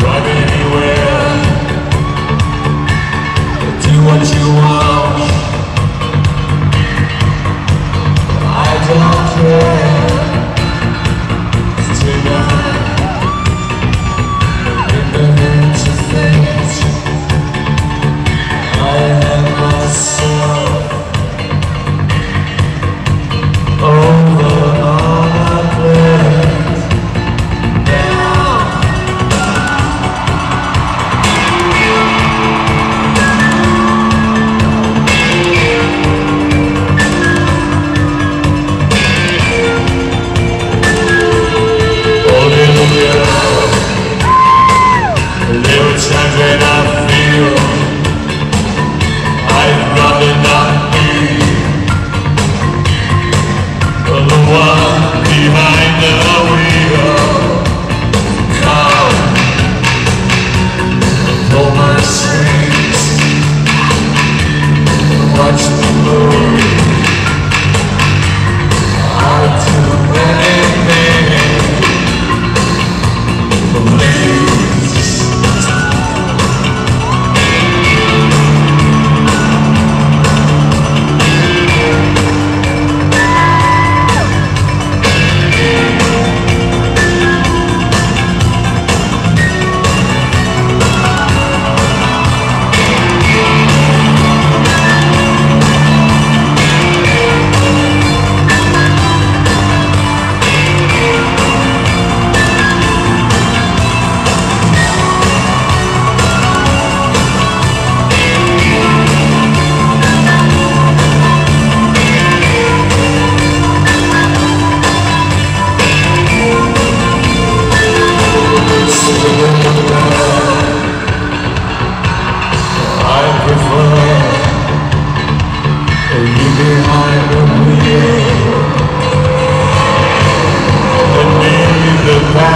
Robin.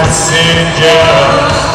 messenger